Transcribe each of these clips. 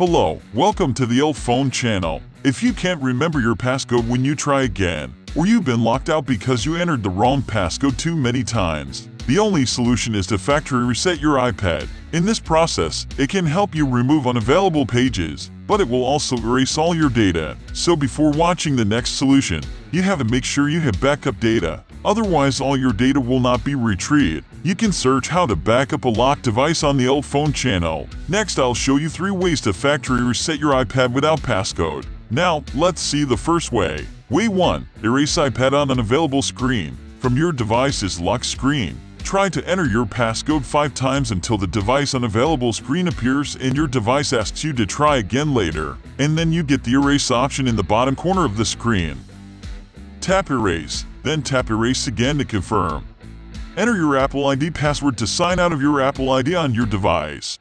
Hello, welcome to the UltFone channel. If you can't remember your passcode when you try again, or you've been locked out because you entered the wrong passcode too many times, the only solution is to factory reset your iPad. In this process, it can help you remove unavailable pages, but it will also erase all your data. So before watching the next solution, you have to make sure you have backup data. Otherwise, all your data will not be retrieved. You can search how to backup a locked device on the UltFone channel. Next, I'll show you three ways to factory reset your iPad without passcode. Now, let's see the first way. Way 1. Erase iPad on an available screen. From your device's lock screen, Try to enter your passcode 5 times until the device unavailable screen appears and your device asks you to try again later, and then you get the erase option in the bottom corner of the screen. Tap Erase, then tap Erase again to confirm. Enter your Apple ID password to sign out of your Apple ID on your device.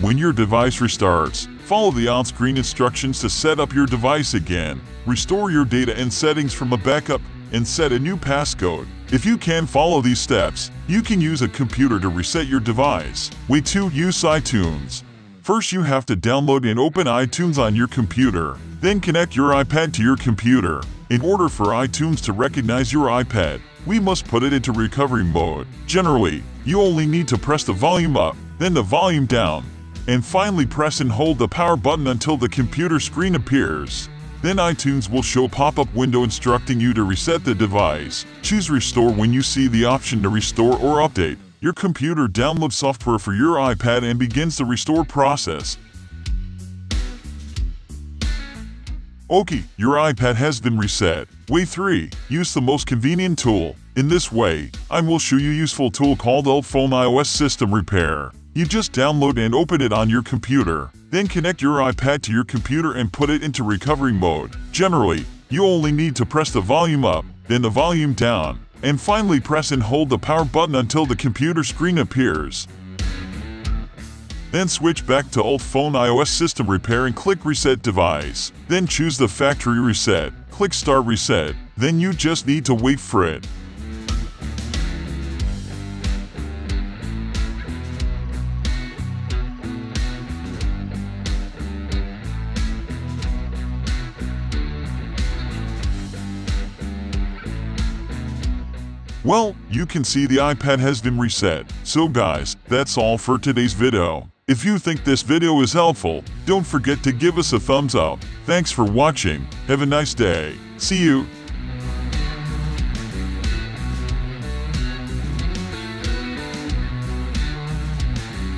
When your device restarts, follow the on-screen instructions to set up your device again, restore your data and settings from a backup, and set a new passcode. If you can follow these steps, you can use a computer to reset your device. We too Use iTunes. First you have to download and open iTunes on your computer, then connect your iPad to your computer. In order for iTunes to recognize your iPad, we must put it into recovery mode. Generally, you only need to press the volume up, then the volume down, and finally press and hold the power button until the computer screen appears. Then iTunes will show pop-up window instructing you to reset the device. Choose Restore when you see the option to restore or update. Your computer downloads software for your iPad and begins the restore process. Okay, your iPad has been reset. Way 3. Use the most convenient tool. In this way, I will show you a useful tool called Phone iOS System Repair. You just download and open it on your computer. Then connect your iPad to your computer and put it into recovery mode. Generally, you only need to press the volume up, then the volume down, and finally press and hold the power button until the computer screen appears. Then switch back to UltFone iOS system repair and click reset device. Then choose the factory reset. Click start reset. Then you just need to wait for it. Well, you can see the iPad has been reset. So guys, that's all for today's video. If you think this video is helpful, don't forget to give us a thumbs up. Thanks for watching. Have a nice day. See you.